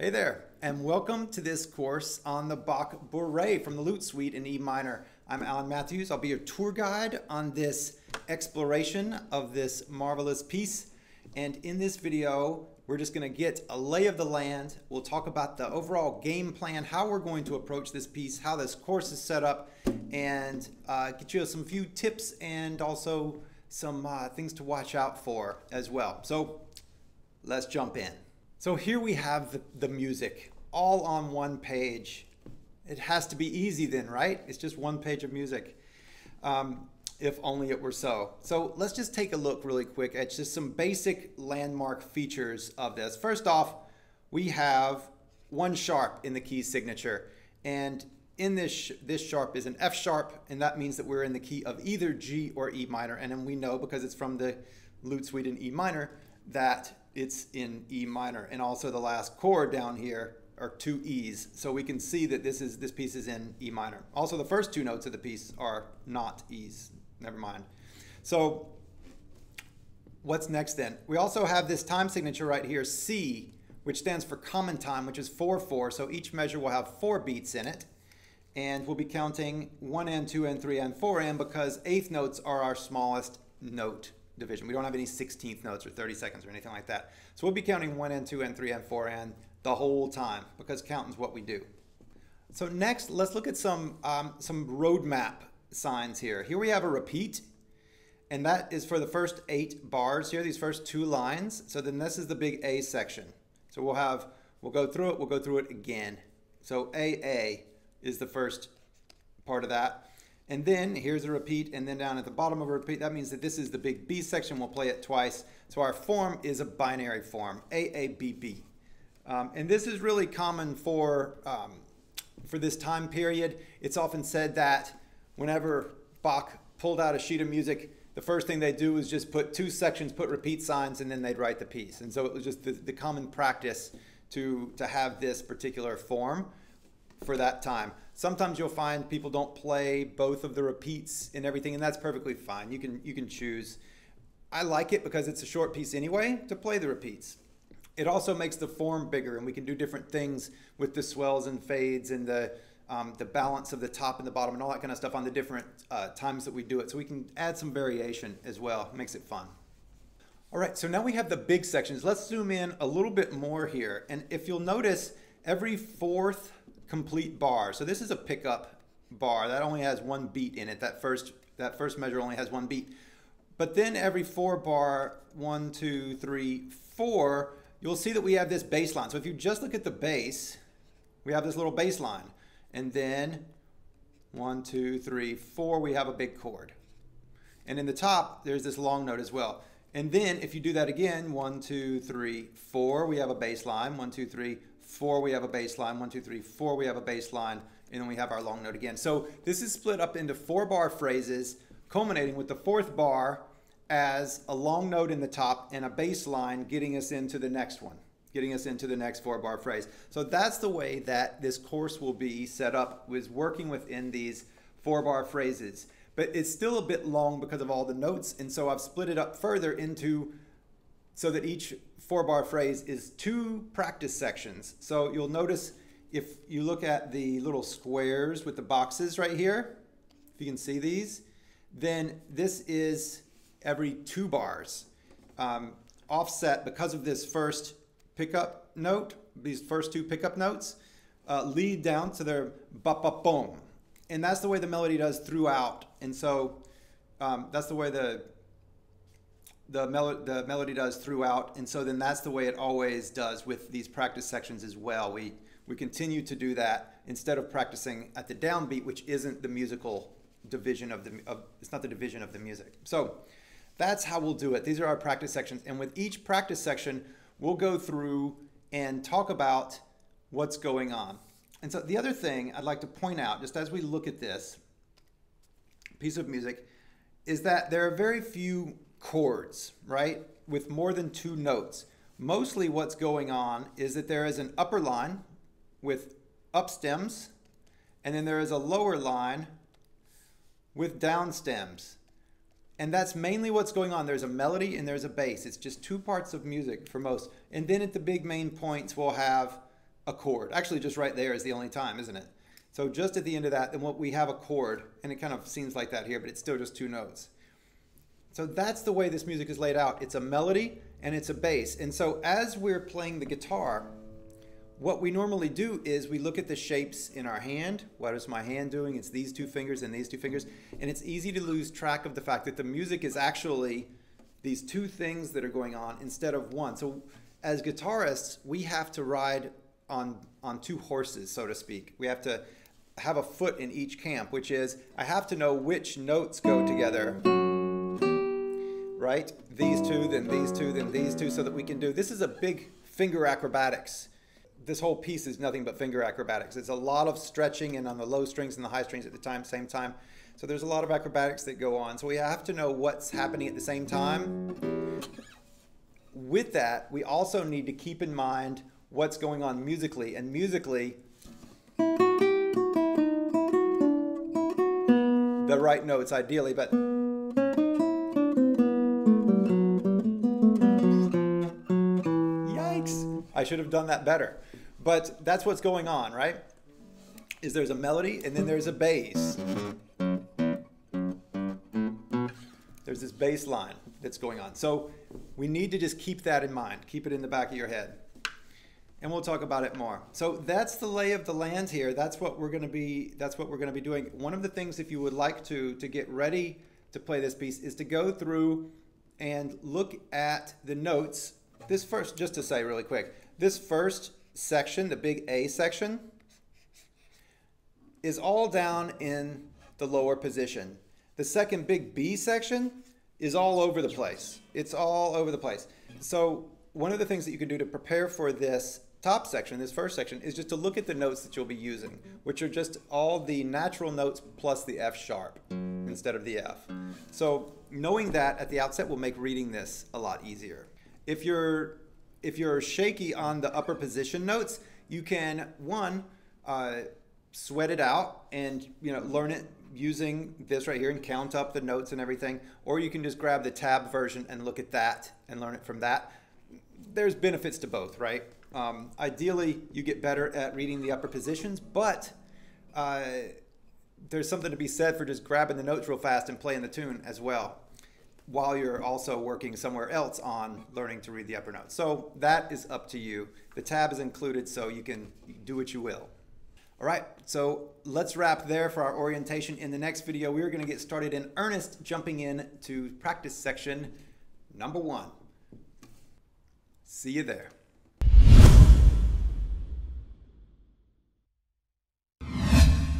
Hey there, and welcome to this course on the Bach Bourrée from the Lute Suite in E minor. I'm Allen Mathews. I'll be your tour guide on this exploration of this marvelous piece. And in this video, we're just going to get a lay of the land. We'll talk about the overall game plan, how we're going to approach this piece, how this course is set up, and uh, get you some few tips and also some uh, things to watch out for as well. So let's jump in. So here we have the, the music all on one page. It has to be easy then, right? It's just one page of music. Um, if only it were so. So let's just take a look really quick at just some basic landmark features of this. First off, we have one sharp in the key signature. And in this, this sharp is an F sharp, and that means that we're in the key of either G or E minor. And then we know, because it's from the Lute Suite in E minor, that it's in E minor. And also the last chord down here are two E's. So we can see that this is this piece is in E minor. Also the first two notes of the piece are not E's. Never mind. So what's next then? We also have this time signature right here, C, which stands for common time, which is 4-4. So each measure will have four beats in it. And we'll be counting 1N, 2N, 3N, 4N because eighth notes are our smallest note division. We don't have any 16th notes or 30 seconds or anything like that. So we'll be counting 1N, 2N, 3N, 4N the whole time because counting is what we do. So next, let's look at some, um, some roadmap signs here. Here we have a repeat, and that is for the first eight bars here, these first two lines. So then this is the big A section. So we'll have, we'll go through it, we'll go through it again. So AA is the first part of that. And then here's a repeat, and then down at the bottom of a repeat, that means that this is the big B section. We'll play it twice. So our form is a binary form, AABB. Um, and this is really common for, um, for this time period. It's often said that whenever Bach pulled out a sheet of music, the first thing they do is just put two sections, put repeat signs, and then they'd write the piece. And so it was just the, the common practice to, to have this particular form for that time. Sometimes you'll find people don't play both of the repeats and everything, and that's perfectly fine. You can you can choose. I like it because it's a short piece anyway to play the repeats. It also makes the form bigger, and we can do different things with the swells and fades and the um, the balance of the top and the bottom and all that kind of stuff on the different uh, times that we do it. So we can add some variation as well. Makes it fun. All right, so now we have the big sections. Let's zoom in a little bit more here. And if you'll notice, every fourth complete bar. So this is a pickup bar that only has one beat in it. That first that first measure only has one beat. But then every four bar, one, two, three, four, you'll see that we have this bass line. So if you just look at the bass, we have this little bass line. And then one, two, three, four, we have a big chord. And in the top, there's this long note as well. And then if you do that again, one, two, three, four, we have a bass line. One, two, three, four, we have a bass line. One, two, three, four, we have a bass line. And then we have our long note again. So this is split up into four bar phrases, culminating with the fourth bar as a long note in the top and a bass line getting us into the next one, getting us into the next four bar phrase. So that's the way that this course will be set up, was working within these four bar phrases. But it's still a bit long because of all the notes, and so I've split it up further into so that each four bar phrase is two practice sections. So you'll notice if you look at the little squares with the boxes right here, if you can see these, then this is every two bars. Um, offset because of this first pickup note, these first two pickup notes, uh, lead down to their ba ba boom. And that's the way the melody does throughout. And so um, that's the way the the, the melody does throughout, and so then that's the way it always does with these practice sections as well. We we continue to do that instead of practicing at the downbeat, which isn't the musical division of the of, it's not the division of the music. So that's how we'll do it. These are our practice sections, and with each practice section, we'll go through and talk about what's going on. And so the other thing I'd like to point out, just as we look at this piece of music, is that there are very few chords, right, with more than two notes. Mostly what's going on is that there is an upper line with up stems, and then there is a lower line with down stems. And that's mainly what's going on. There's a melody and there's a bass. It's just two parts of music for most. And then at the big main points, we'll have a chord. Actually, just right there is the only time, isn't it? So just at the end of that, then what we have a chord, and it kind of seems like that here, but it's still just two notes. So that's the way this music is laid out. It's a melody and it's a bass. And so as we're playing the guitar, what we normally do is we look at the shapes in our hand. What is my hand doing? It's these two fingers and these two fingers. And it's easy to lose track of the fact that the music is actually these two things that are going on instead of one. So as guitarists, we have to ride on on two horses, so to speak. We have to have a foot in each camp, which is I have to know which notes go together. Right? These two, then these two, then these two, so that we can do this is a big finger acrobatics. This whole piece is nothing but finger acrobatics. It's a lot of stretching and on the low strings and the high strings at the time, same time. So there's a lot of acrobatics that go on. So we have to know what's happening at the same time. With that, we also need to keep in mind what's going on musically. And musically, the right notes ideally, but I should have done that better. But that's what's going on, right? Is there's a melody and then there's a bass. There's this bass line that's going on. So we need to just keep that in mind. Keep it in the back of your head and we'll talk about it more. So that's the lay of the land here. That's what we're going to be that's what we're going to be doing. One of the things if you would like to to get ready to play this piece is to go through and look at the notes. This first just to say really quick. This first section, the big A section is all down in the lower position. The second big B section is all over the place. It's all over the place. So one of the things that you can do to prepare for this top section, this first section, is just to look at the notes that you'll be using, which are just all the natural notes plus the F sharp instead of the F. So knowing that at the outset will make reading this a lot easier. If you're if you're shaky on the upper position notes, you can one uh, sweat it out and you know learn it using this right here and count up the notes and everything, or you can just grab the tab version and look at that and learn it from that. There's benefits to both, right? Um, ideally, you get better at reading the upper positions, but uh, there's something to be said for just grabbing the notes real fast and playing the tune as well while you're also working somewhere else on learning to read the upper notes. So that is up to you. The tab is included so you can do what you will. All right, so let's wrap there for our orientation. In the next video, we're gonna get started in earnest, jumping in to practice section number one. See you there.